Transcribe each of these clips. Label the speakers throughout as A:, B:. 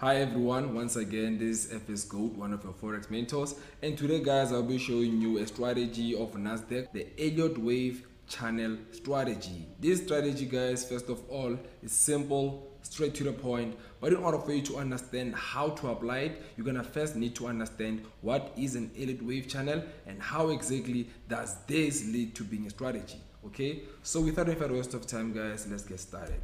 A: Hi everyone, once again this is FX Goat, one of your forex mentors and today guys I'll be showing you a strategy of Nasdaq, the Elliott Wave channel strategy. This strategy guys first of all is simple, straight to the point but in order for you to understand how to apply it you're gonna first need to understand what is an Elliott Wave channel and how exactly does this lead to being a strategy okay so without any further waste of time guys let's get started.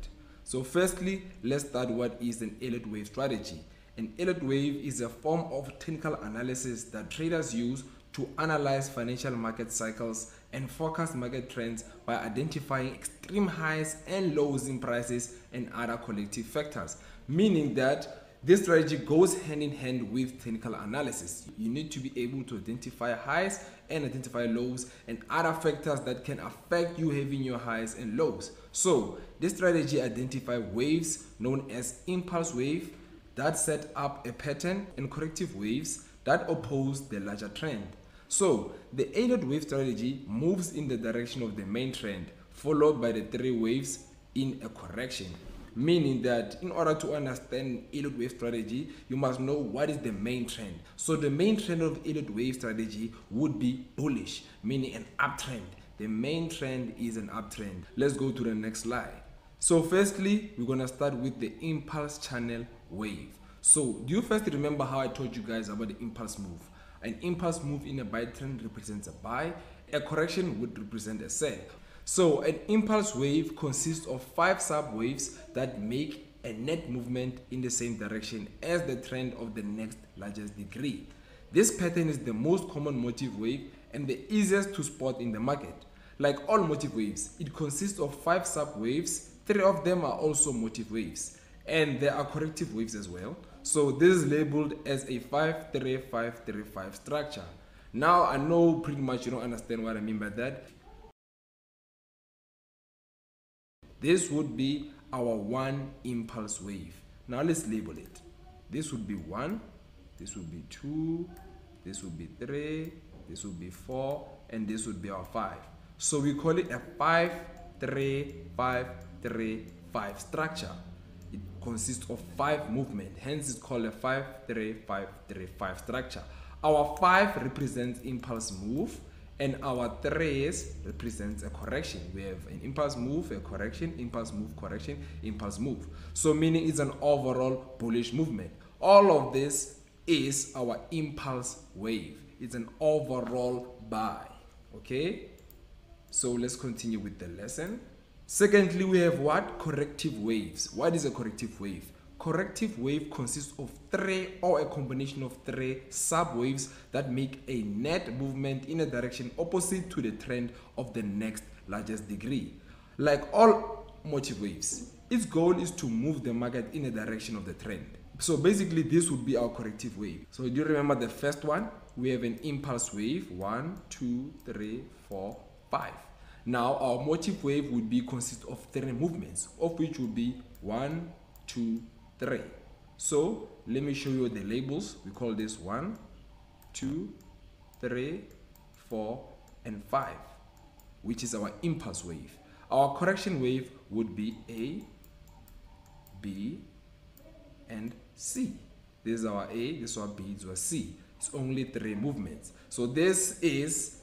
A: So firstly, let's start what is an Elliott wave strategy. An Elliott wave is a form of technical analysis that traders use to analyze financial market cycles and forecast market trends by identifying extreme highs and lows in prices and other collective factors, meaning that this strategy goes hand in hand with technical analysis. You need to be able to identify highs and identify lows and other factors that can affect you having your highs and lows. So this strategy identify waves known as impulse wave that set up a pattern and corrective waves that oppose the larger trend. So the Elliott wave strategy moves in the direction of the main trend followed by the three waves in a correction meaning that in order to understand Elliott wave strategy you must know what is the main trend. So the main trend of Elliott wave strategy would be bullish meaning an uptrend. The main trend is an uptrend. Let's go to the next slide. So firstly we're gonna start with the impulse channel wave. So do you first remember how i told you guys about the impulse move? An impulse move in a buy trend represents a buy a correction would represent a sell so an impulse wave consists of five subwaves that make a net movement in the same direction as the trend of the next largest degree. This pattern is the most common motive wave and the easiest to spot in the market. Like all motive waves, it consists of five subwaves, three of them are also motive waves and there are corrective waves as well. So this is labeled as a 53535 structure. Now I know pretty much you don't understand what I mean by that. This would be our one impulse wave. Now let's label it. This would be one, this would be two, this would be three, this would be four, and this would be our five. So we call it a five, three, five, three, five structure. It consists of five movement, hence it's called a five, three, five, three, five structure. Our five represents impulse move, and our threes represents a correction. We have an impulse move a correction impulse move correction impulse move. So meaning it's an overall bullish movement. All of this is our impulse wave. It's an overall buy. Okay? So let's continue with the lesson. Secondly we have what? Corrective waves. What is a corrective wave corrective wave consists of three or a combination of three subwaves that make a net movement in a direction opposite to the trend of the next largest degree. Like all motive waves, its goal is to move the market in a direction of the trend. So basically this would be our corrective wave. So do you remember the first one? We have an impulse wave, one, two, three, four, five. Now our motive wave would be consist of three movements, of which would be one, two, 3. So let me show you the labels. We call this 1, 2, 3, 4, and 5, which is our impulse wave. Our correction wave would be A, B, and C. This is our A, this is our B, this is our C. It's only three movements. So this is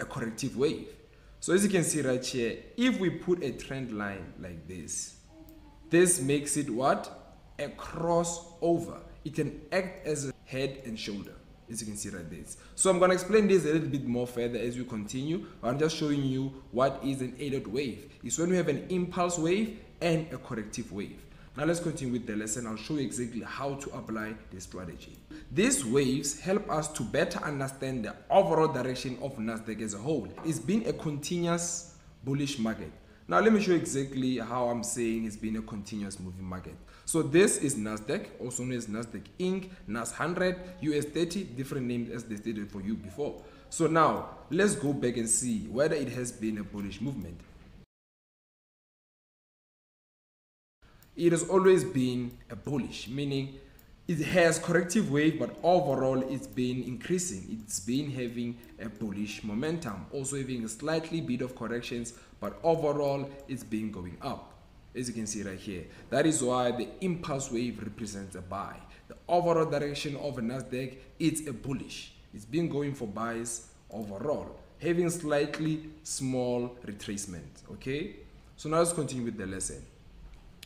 A: a corrective wave. So as you can see right here, if we put a trend line like this, this makes it what? A crossover. It can act as a head and shoulder as you can see right there. So I'm going to explain this a little bit more further as we continue. I'm just showing you what is an Elliott wave. It's when we have an impulse wave and a corrective wave. Now let's continue with the lesson. I'll show you exactly how to apply this strategy. These waves help us to better understand the overall direction of Nasdaq as a whole. It's been a continuous bullish market now let me show you exactly how I'm saying it's been a continuous moving market. So this is Nasdaq, also known as Nasdaq Inc, Nas 100, US 30, different names as they stated for you before. So now let's go back and see whether it has been a bullish movement. It has always been a bullish, meaning it has corrective wave but overall it's been increasing it's been having a bullish momentum also having a slightly bit of corrections but overall it's been going up as you can see right here. That is why the impulse wave represents a buy. The overall direction of a Nasdaq it's a bullish. It's been going for buys overall, having slightly small retracement. Okay, so now let's continue with the lesson.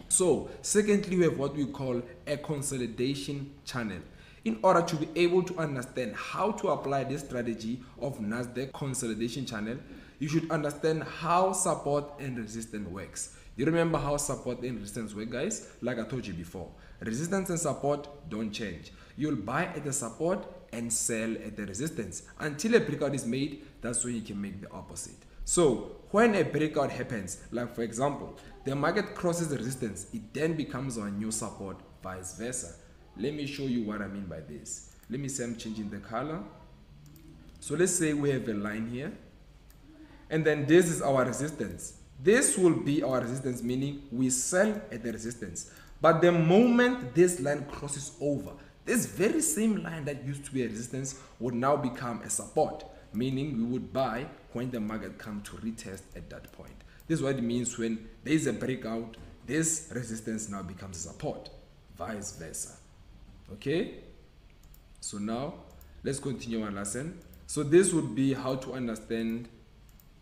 A: So, secondly, we have what we call a consolidation channel. In order to be able to understand how to apply this strategy of Nasdaq consolidation channel, you should understand how support and resistance works. You remember how support and resistance work, guys? Like I told you before, resistance and support don't change. You'll buy at the support and sell at the resistance until a breakout is made. That's when you can make the opposite. So when a breakout happens, like for example, the market crosses the resistance, it then becomes our new support, vice versa. Let me show you what I mean by this. Let me say I'm changing the color. So let's say we have a line here, and then this is our resistance. This will be our resistance, meaning we sell at the resistance. But the moment this line crosses over, this very same line that used to be a resistance would now become a support, meaning we would buy when the market comes to retest at that point. This is what it means when there is a breakout, this resistance now becomes a support, vice versa. Okay? So now, let's continue our lesson. So this would be how to understand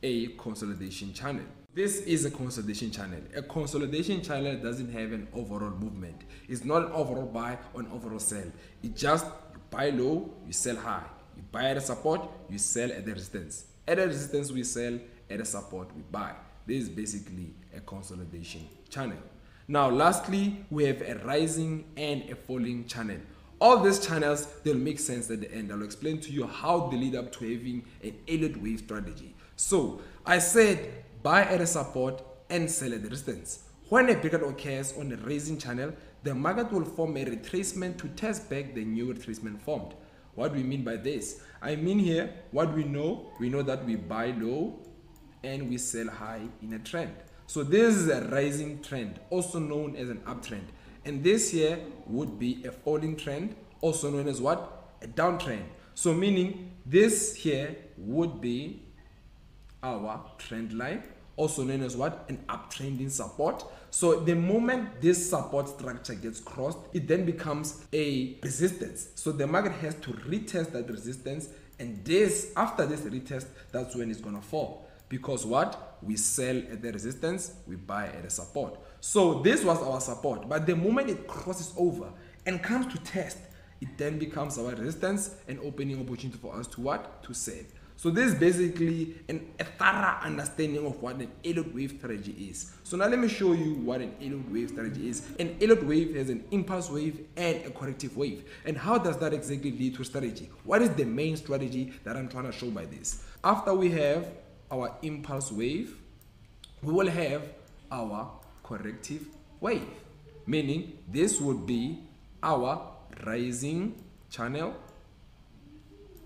A: a consolidation channel. This is a consolidation channel. A consolidation channel doesn't have an overall movement. It's not an overall buy or an overall sell. It just you buy low, you sell high. You buy at a support, you sell at the resistance. At a resistance, we sell. At a support, we buy. This is basically a consolidation channel. Now, lastly, we have a rising and a falling channel. All these channels, they'll make sense at the end. I'll explain to you how they lead up to having an Elliott wave strategy. So, I said buy at a support and sell at the resistance. When a breakout occurs on a rising channel, the market will form a retracement to test back the new retracement formed. What do we mean by this? I mean here, what we know, we know that we buy low and we sell high in a trend. So this is a rising trend, also known as an uptrend. And this here would be a falling trend, also known as what? A downtrend. So meaning this here would be our trend line also known as what? An uptrending support. So the moment this support structure gets crossed it then becomes a resistance. So the market has to retest that resistance and this after this retest that's when it's gonna fall. Because what? We sell at the resistance we buy at the support. So this was our support. But the moment it crosses over and comes to test it then becomes our resistance and opening opportunity for us to what? To sell so this is basically an, a thorough understanding of what an Elliott wave strategy is. So now let me show you what an Elliott wave strategy is. An Elliott wave has an impulse wave and a corrective wave. And how does that exactly lead to strategy? What is the main strategy that I'm trying to show by this? After we have our impulse wave, we will have our corrective wave. Meaning this would be our rising channel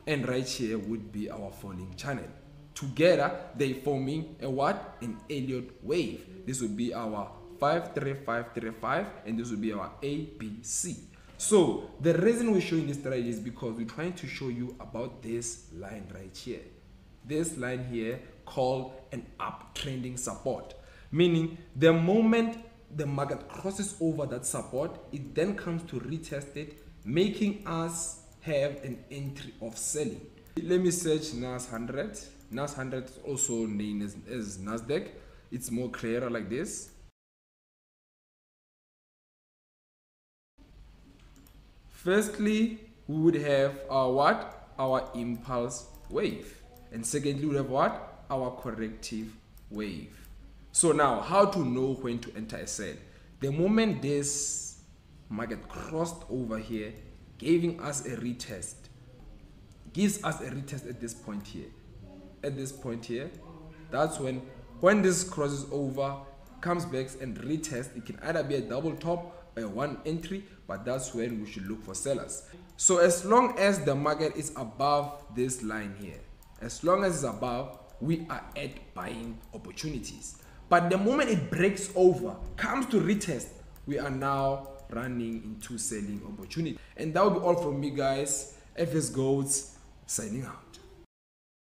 A: and right here would be our falling channel. Together, they forming a what? An Elliott wave. This would be our 53535 and this would be our ABC. So the reason we're showing this strategy is because we're trying to show you about this line right here. This line here called an uptrending support. Meaning the moment the market crosses over that support, it then comes to retest it, making us have an entry of selling. Let me search NAS 100. NAS 100 is also named as, as NASDAQ. It's more clearer like this. Firstly, we would have our what? Our impulse wave. And secondly, we have what? Our corrective wave. So now, how to know when to enter a sell? The moment this market crossed over here, giving us a retest. Gives us a retest at this point here. At this point here that's when when this crosses over comes back and retest it can either be a double top or one entry but that's when we should look for sellers. So as long as the market is above this line here as long as it's above we are at buying opportunities. But the moment it breaks over comes to retest we are now running into selling opportunity. And that will be all from me guys. FX Goats signing out.